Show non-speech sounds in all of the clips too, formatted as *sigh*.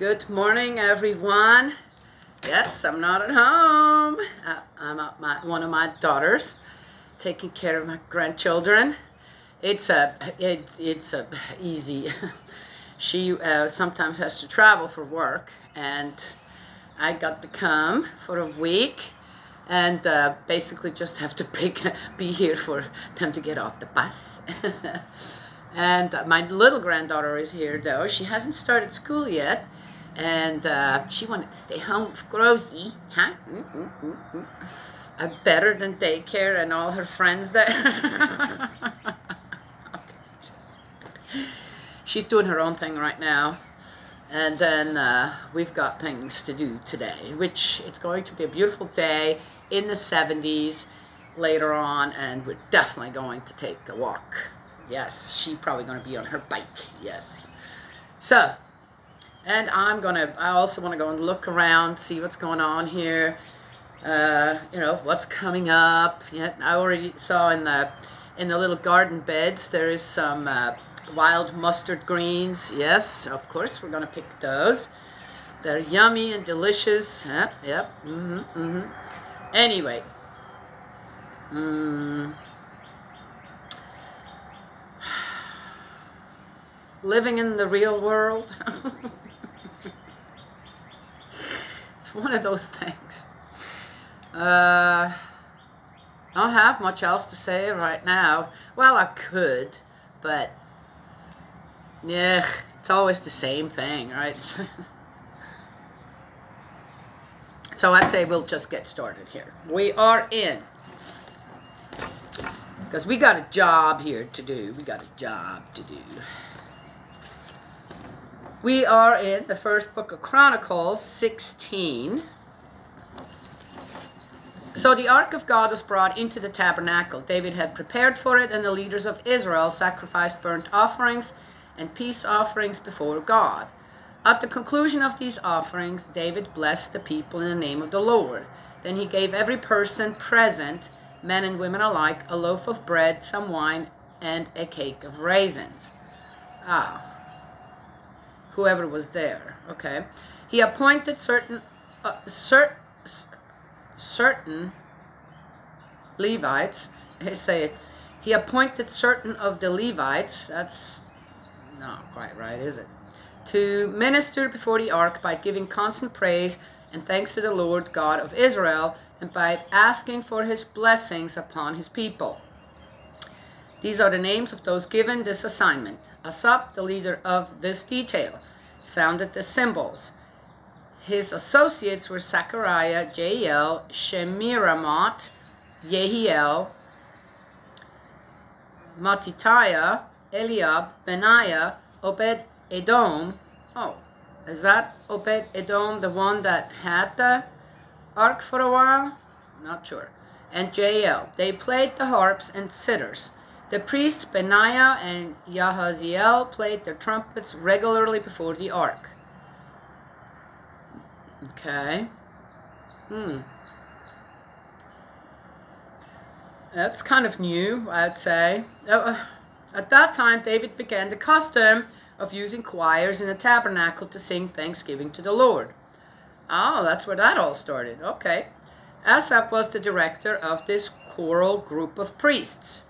Good morning, everyone. Yes, I'm not at home. Uh, I'm at my, one of my daughters, taking care of my grandchildren. It's a it, it's a easy. *laughs* she uh, sometimes has to travel for work, and I got to come for a week, and uh, basically just have to *laughs* pick be here for them to get off the bus. *laughs* and my little granddaughter is here though. She hasn't started school yet and uh, she wanted to stay home with Rosie, huh? Mm -mm -mm uh, better than daycare and all her friends there. *laughs* she's doing her own thing right now. And then uh, we've got things to do today, which it's going to be a beautiful day in the 70s later on, and we're definitely going to take a walk. Yes, she's probably going to be on her bike. Yes. So, and I'm gonna I also want to go and look around see what's going on here. Uh, you know what's coming up. Yeah I already saw in the in the little garden beds there is some uh, wild mustard greens. Yes of course we're gonna pick those. They're yummy and delicious. Yep yep. Mm-hmm mm-hmm. Anyway. Mm. *sighs* living in the real world *laughs* It's *laughs* one of those things. Uh, I don't have much else to say right now. Well, I could, but yeah, it's always the same thing, right? *laughs* so I'd say we'll just get started here. We are in. Because we got a job here to do. We got a job to do. We are in the first book of Chronicles 16. So the ark of God was brought into the tabernacle. David had prepared for it, and the leaders of Israel sacrificed burnt offerings and peace offerings before God. At the conclusion of these offerings, David blessed the people in the name of the Lord. Then he gave every person present, men and women alike, a loaf of bread, some wine, and a cake of raisins. Ah, whoever was there. Okay, he appointed certain uh, cert, certain Levites. They say he appointed certain of the Levites. That's not quite right, is it? To minister before the ark by giving constant praise and thanks to the Lord God of Israel and by asking for his blessings upon his people. These are the names of those given this assignment. Asaph, the leader of this detail, sounded the cymbals. His associates were Zechariah, Jael, Shemiramot, Yehiel, Mattitiah, Eliab, Benaiah, Obed Edom. Oh, is that Obed Edom the one that had the ark for a while? Not sure. And Jael. They played the harps and zithers. The priests Benaiah and Yahaziel played their trumpets regularly before the ark. Okay. Hmm. That's kind of new, I'd say. Uh, at that time, David began the custom of using choirs in the tabernacle to sing thanksgiving to the Lord. Oh, that's where that all started. Okay. Asaph was the director of this choral group of priests.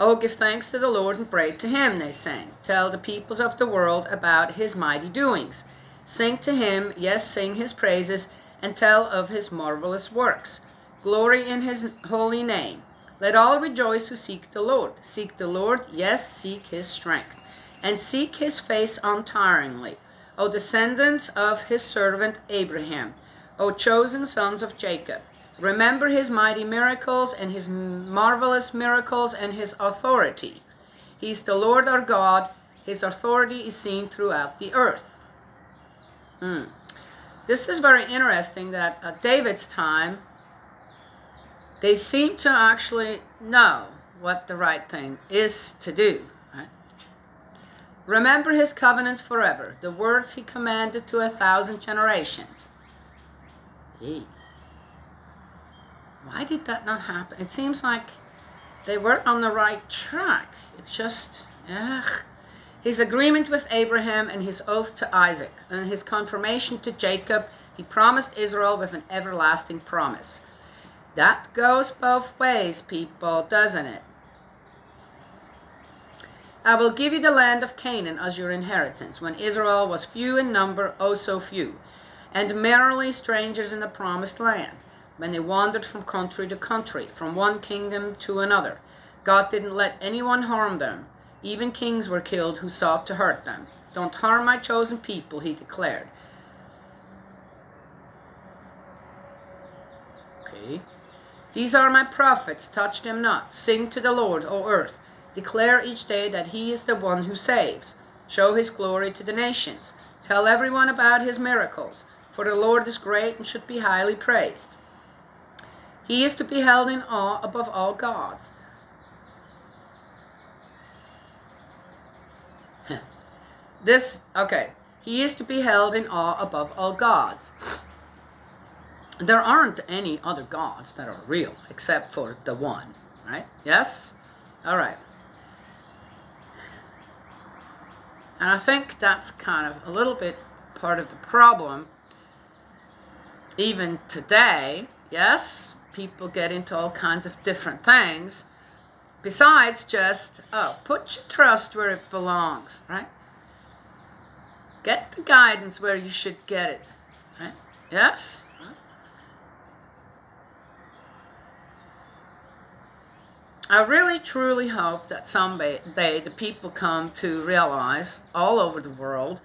Oh, give thanks to the Lord and pray to him, they sang. Tell the peoples of the world about his mighty doings. Sing to him, yes, sing his praises, and tell of his marvelous works. Glory in his holy name. Let all rejoice who seek the Lord. Seek the Lord, yes, seek his strength. And seek his face untiringly. O descendants of his servant Abraham, O chosen sons of Jacob. Remember his mighty miracles and his marvelous miracles and his authority. He's the Lord our God. His authority is seen throughout the earth. Mm. This is very interesting that at David's time, they seem to actually know what the right thing is to do. Right? Remember his covenant forever, the words he commanded to a thousand generations. Gee. Why did that not happen? It seems like they were on the right track. It's just, ugh. his agreement with Abraham and his oath to Isaac, and his confirmation to Jacob, he promised Israel with an everlasting promise. That goes both ways, people, doesn't it? I will give you the land of Canaan as your inheritance, when Israel was few in number, oh so few, and merely strangers in the promised land, when they wandered from country to country, from one kingdom to another. God didn't let anyone harm them. Even kings were killed who sought to hurt them. Don't harm my chosen people, he declared. Okay. These are my prophets, touch them not. Sing to the Lord, O earth. Declare each day that he is the one who saves. Show his glory to the nations. Tell everyone about his miracles, for the Lord is great and should be highly praised. He is to be held in awe above all gods. *laughs* this, okay, he is to be held in awe above all gods. There aren't any other gods that are real except for the one, right? Yes? All right. And I think that's kind of a little bit part of the problem. Even today, yes, people get into all kinds of different things. Besides just, oh, put your trust where it belongs, right? Get the guidance where you should get it. Right? Yes? I really truly hope that someday the people come to realize all over the world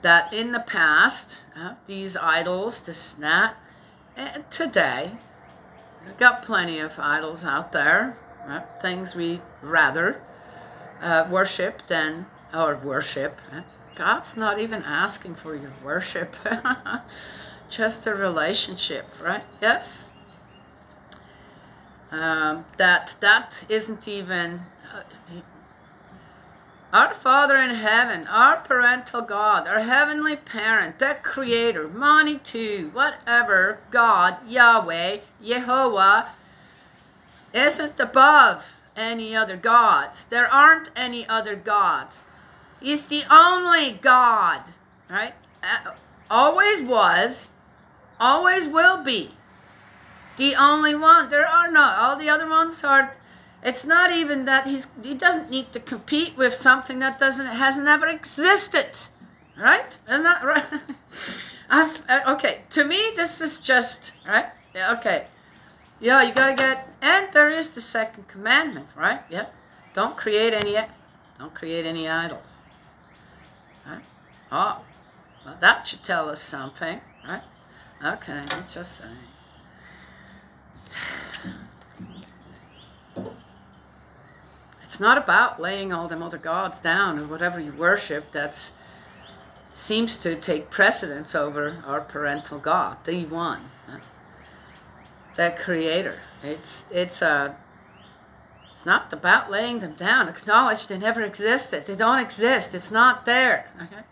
that in the past, uh, these idols, this and that, and today, we've got plenty of idols out there, right? things we rather uh, worship than, or worship, God's not even asking for your worship. *laughs* Just a relationship, right? Yes. Um, that that isn't even uh, our Father in heaven, our parental God, our heavenly parent, the creator, money too, whatever, God, Yahweh, Jehovah, isn't above any other gods. There aren't any other gods. He's the only God, right? Always was, always will be. The only one. There are not. All the other ones are. It's not even that he's. He doesn't need to compete with something that doesn't has never existed, right? Isn't that right? uh, okay. To me, this is just right. Yeah. Okay. Yeah. You gotta get. And there is the second commandment, right? Yeah. Don't create any. Don't create any idols. Right? Oh, well, that should tell us something, right? Okay, I'm just saying. It's not about laying all them other gods down or whatever you worship that seems to take precedence over our parental God, the one, that creator. It's it's a uh, it's not about laying them down. Acknowledge they never existed. They don't exist. It's not there. Okay?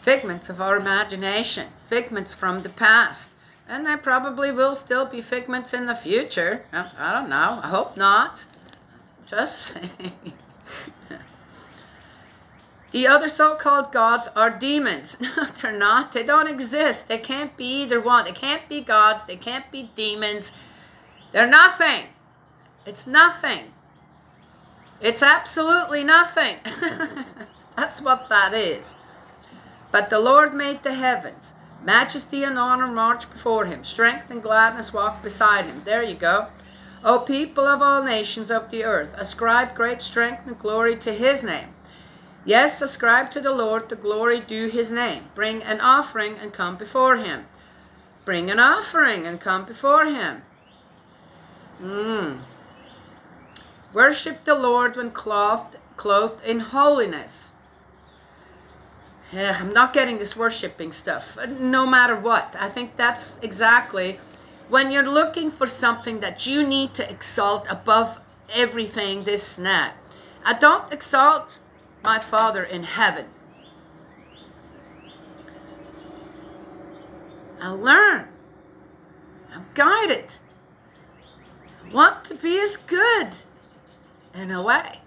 figments of our imagination, figments from the past. And there probably will still be figments in the future. I don't know. I hope not. Just saying. *laughs* the other so-called gods are demons. *laughs* No, they're not. They don't exist. They can't be either one. They can't be gods. They can't be demons. They're nothing. It's nothing. It's absolutely nothing. *laughs* That's what that is. But the Lord made the heavens. Majesty and honor march before him. Strength and gladness walk beside him. There you go. O people of all nations of the earth, ascribe great strength and glory to his name. Yes, ascribe to the Lord the glory due his name. Bring an offering and come before him. Bring an offering and come before him. Mm. Worship the Lord when clothed, clothed in holiness. I'm not getting this worshipping stuff, uh, no matter what. I think that's exactly when you're looking for something that you need to exalt above everything, this that. I don't exalt my Father in heaven. I learn. I'm guided. I want to be as good in a way.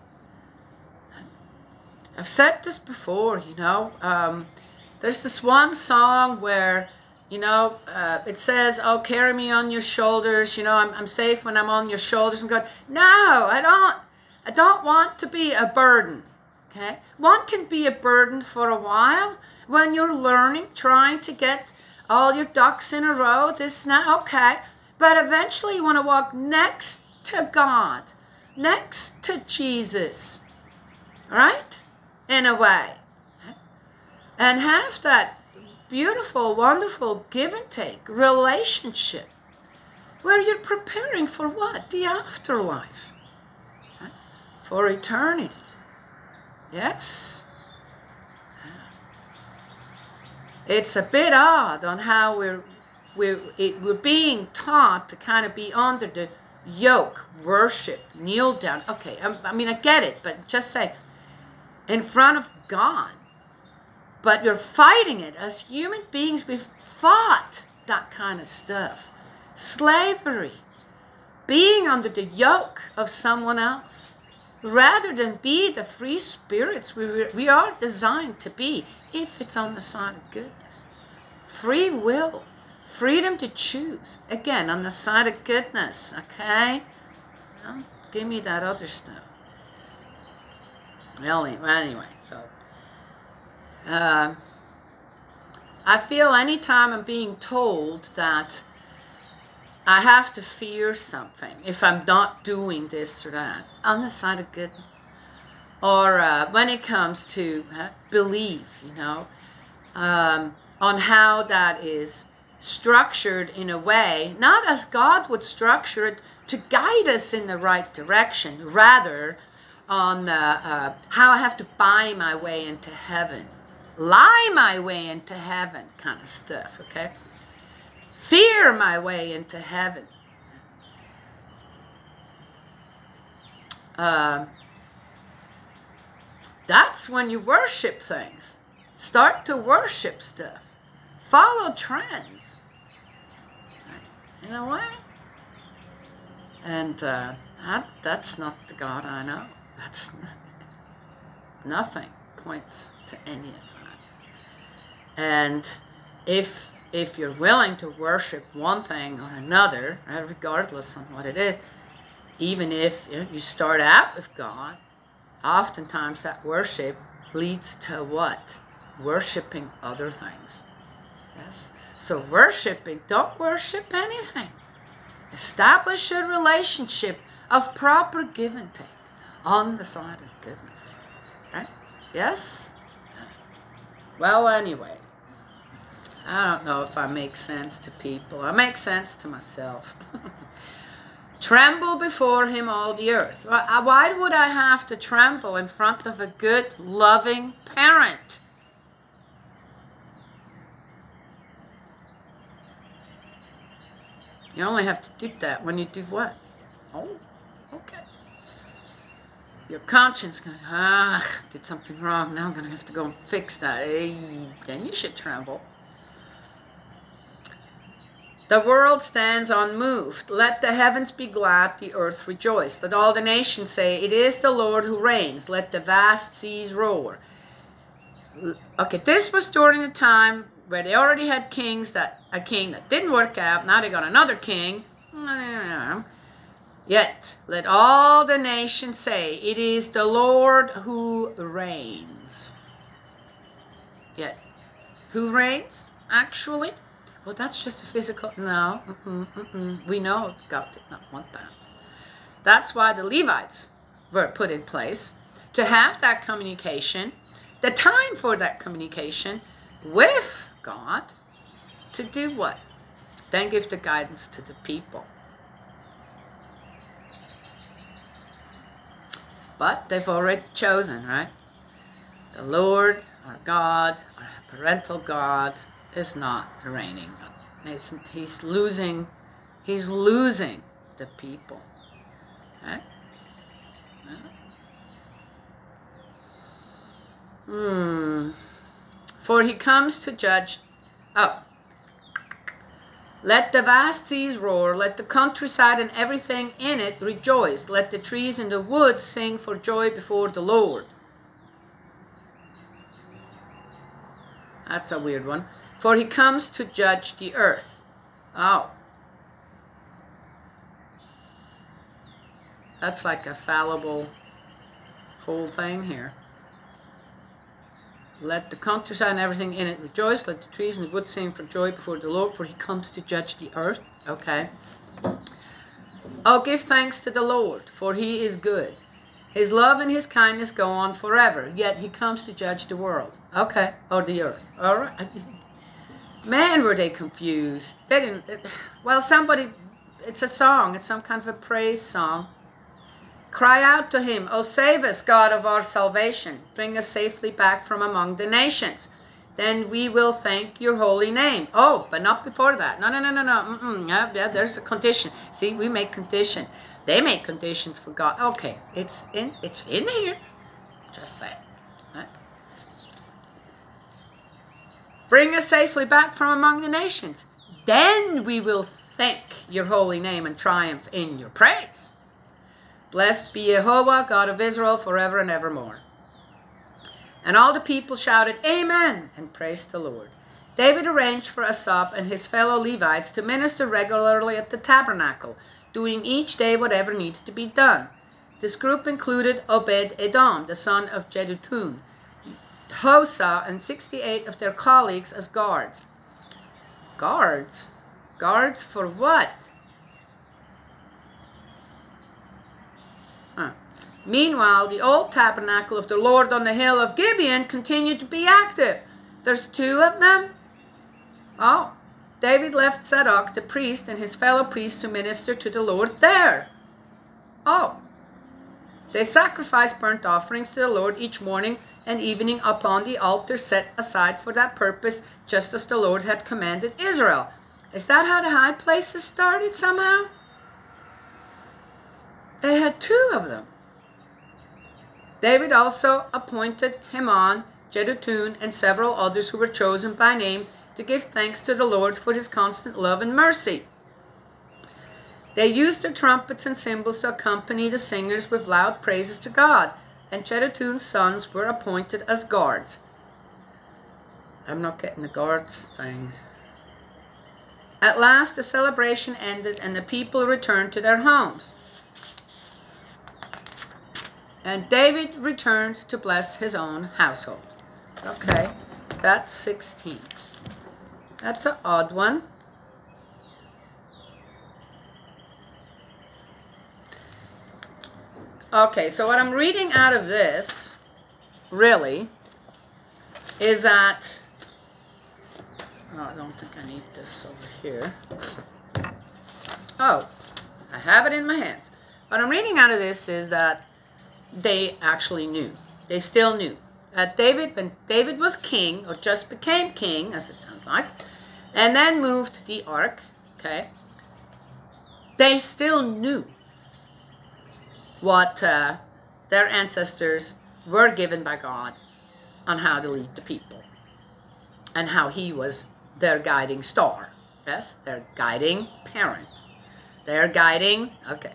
I've said this before, you know. Um, there's this one song where, you know, uh, it says, "Oh, carry me on your shoulders." You know, I'm, I'm safe when I'm on your shoulders. I'm going, no, I don't. I don't want to be a burden. Okay, one can be a burden for a while when you're learning, trying to get all your ducks in a row. This now, okay, but eventually you want to walk next to God, next to Jesus, right? In a way. And have that beautiful, wonderful give and take relationship where you're preparing for what? The afterlife. For eternity. Yes? It's a bit odd on how we're we're, it, we're being taught to kind of be under the yoke, worship, kneel down. Okay, I, I mean, I get it, but just say, in front of God. But you're fighting it. As human beings, we've fought that kind of stuff. Slavery, being under the yoke of someone else, rather than be the free spirits we, we are designed to be, if it's on the side of goodness. Free will, freedom to choose. Again, on the side of goodness, okay? Well, give me that other stuff. Well, anyway, so uh, I feel anytime I'm being told that I have to fear something if I'm not doing this or that on the side of good, or uh, when it comes to uh, belief, you know, um, on how that is structured in a way, not as God would structure it to guide us in the right direction, rather on uh, uh, how I have to buy my way into heaven, lie my way into heaven kind of stuff, okay? Fear my way into heaven. Uh, that's when you worship things. Start to worship stuff. Follow trends. You know what? And uh, that, that's not the God I know. That's *laughs* nothing points to any of that. And if if you're willing to worship one thing or another, regardless on what it is, even if you start out with God, oftentimes that worship leads to what? Worshipping other things. Yes. So worshiping, don't worship anything. Establish a relationship of proper give and take on the side of goodness. Right? Yes? Well, anyway, I don't know if I make sense to people. I make sense to myself. *laughs* tremble before him all the earth. Uh, why would I have to tremble in front of a good, loving parent? You only have to do that when you do what? Oh, okay your conscience goes, ah, did something wrong. Now I'm going to have to go and fix that. Hey, then you should tremble. The world stands unmoved. Let the heavens be glad, the earth rejoice. Let all the nations say, It is the Lord who reigns. Let the vast seas roar. Okay, this was during the time where they already had kings that a king that didn't work out. Now they got another king. Yet let all the nations say, It is the Lord who reigns. Yet, who reigns, actually? Well, that's just a physical. No, mm -mm, mm we know God did not want that. That's why the Levites were put in place to have that communication, the time for that communication with God to do what? Then give the guidance to the people. But they've already chosen, right? The Lord, our God, our parental God, is not reigning. It's, he's losing, he's losing the people. Right? Hmm. For he comes to judge. Oh, let the vast seas roar, let the countryside and everything in it rejoice, let the trees and the woods sing for joy before the Lord. That's a weird one. For he comes to judge the earth. Oh. That's like a fallible whole thing here. Let the countryside and everything in it rejoice. Let the trees and the wood sing for joy before the Lord, for he comes to judge the earth. Okay. Oh, give thanks to the Lord, for he is good. His love and his kindness go on forever, yet he comes to judge the world. Okay. Or the earth. All right. Man, were they confused. They didn't. *sighs* Well, somebody. It's a song. It's some kind of a praise song. Cry out to him, O save us, God of our salvation. Bring us safely back from among the nations. Then we will thank your holy name. Oh, but not before that. No, no, no, no, no. Mm -mm. Yeah, yeah, there's a condition. See, we make condition. They make conditions for God. Okay, it's in. It's in here. Just say. Bring us safely back from among the nations. Then we will thank your holy name and triumph in your praise. Blessed be Jehovah, God of Israel, forever and evermore. And all the people shouted, Amen, and praised the Lord. David arranged for Asaph and his fellow Levites to minister regularly at the tabernacle, doing each day whatever needed to be done. This group included Obed Edom, the son of Jeduthun, Hosah, and 68 of their colleagues as guards. Guards? Guards for what? Meanwhile, the old tabernacle of the Lord on the hill of Gibeon continued to be active. There's two of them? Oh, David left Zadok, the priest, and his fellow priests to minister to the Lord there. Oh, they sacrificed burnt offerings to the Lord each morning and evening upon the altar set aside for that purpose, just as the Lord had commanded Israel. Is that how the high places started somehow? They had two of them. David also appointed Heman, Jeduthun, and several others who were chosen by name to give thanks to the Lord for his constant love and mercy. They used their trumpets and cymbals to accompany the singers with loud praises to God, and Jeduthun's sons were appointed as guards. I'm not getting the guards thing. At last the celebration ended and the people returned to their homes. And David returned to bless his own household. Okay, that's 16. That's an odd one. Okay, so what I'm reading out of this, really, is that... Oh, I don't think I need this over here. Oh, I have it in my hands. What I'm reading out of this is that they actually knew. They still knew. That David, when David was king, or just became king, as it sounds like, and then moved to the ark, okay, they still knew what uh, their ancestors were given by God on how to lead the people and how he was their guiding star. Yes, their guiding parent. Their guiding, okay.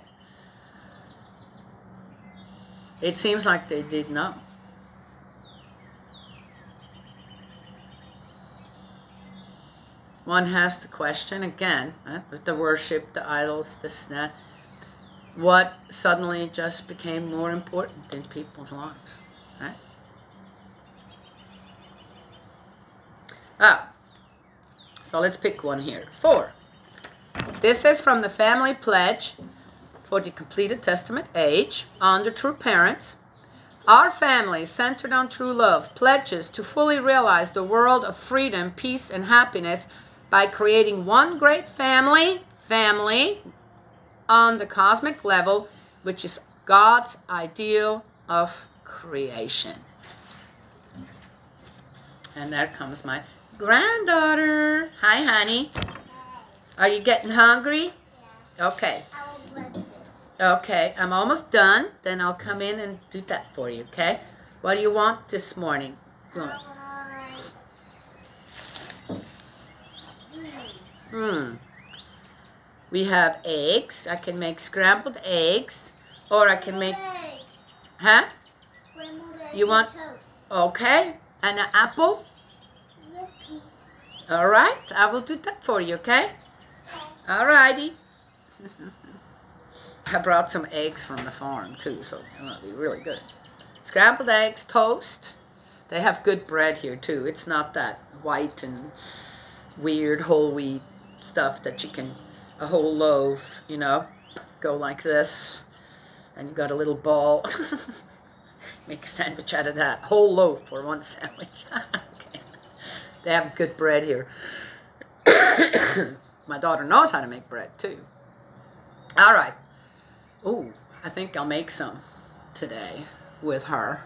It seems like they did not. One has to question again, right, with the worship, the idols, the that, what suddenly just became more important in people's lives, right? Ah, so let's pick one here. Four. This is from the family pledge for the completed testament age under true parents. Our family, centered on true love, pledges to fully realize the world of freedom, peace, and happiness by creating one great family, family, on the cosmic level, which is God's ideal of creation. And there comes my granddaughter. Hi, honey. Are you getting hungry? Okay. Okay, I'm almost done. Then I'll come in and do that for you, okay? What do you want this morning? Hmm. We have eggs. I can make scrambled eggs. Or I can make... Eggs. Huh? Scrambled eggs You want... toast. Okay. And an apple? Yes, please. All right, I will do that for you, okay? All righty. *laughs* I brought some eggs from the farm too, so it'll be really good. Scrambled eggs, toast. They have good bread here too. It's not that white and weird whole wheat stuff that you can, a whole loaf, you know, go like this. And you got a little ball. *laughs* Make a sandwich out of that. Whole loaf for one *laughs* sandwich. *laughs* okay. They have good bread here. *coughs* My daughter knows how to make bread too. All right. Oh, I think I'll make some today with her.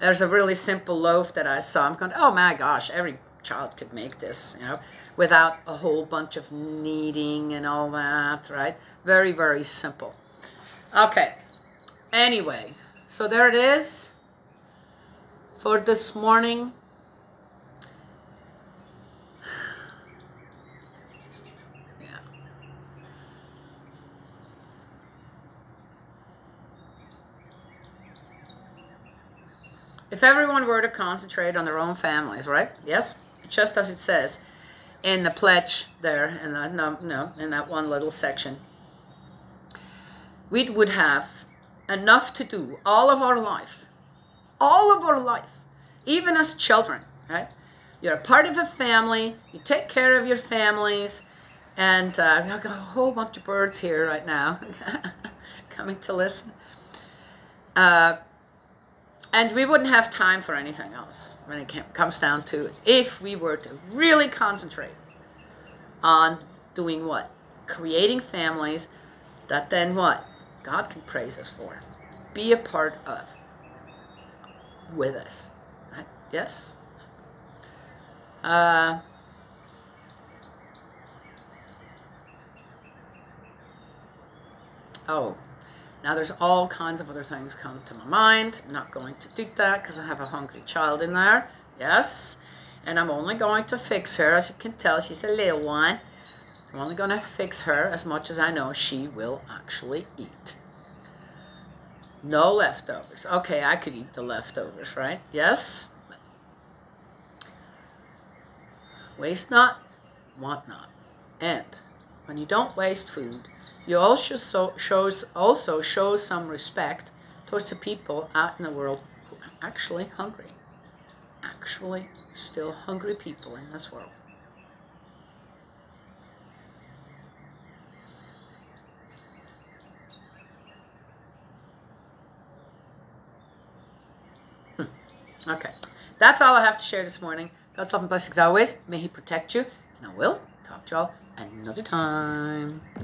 There's a really simple loaf that I saw. I'm going, oh my gosh, every child could make this, you know, without a whole bunch of kneading and all that, right? Very, very simple. Okay. Anyway, so there it is for this morning. If everyone were to concentrate on their own families, right? Yes, just as it says in the pledge there, in the, no, no, in that one little section, we would have enough to do all of our life, all of our life, even as children, right? You're a part of a family, you take care of your families, and uh, I've got a whole bunch of birds here right now *laughs* coming to listen. Uh, and we wouldn't have time for anything else when it comes down to it. If we were to really concentrate on doing what? Creating families that then what? God can praise us for. Be a part of. With us. Right? Yes? Uh, oh, now there's all kinds of other things come to my mind. I'm not going to do that because I have a hungry child in there. Yes. And I'm only going to fix her. As you can tell, she's a little one. I'm only going to fix her as much as I know she will actually eat. No leftovers. Okay, I could eat the leftovers, right? Yes? Waste not, want not. And when you don't waste food, you also so, shows also show some respect towards the people out in the world who are actually hungry. Actually still hungry people in this world. Hmm. Okay, that's all I have to share this morning. God's love and blessings always. May He protect you, and I will talk to y'all another time.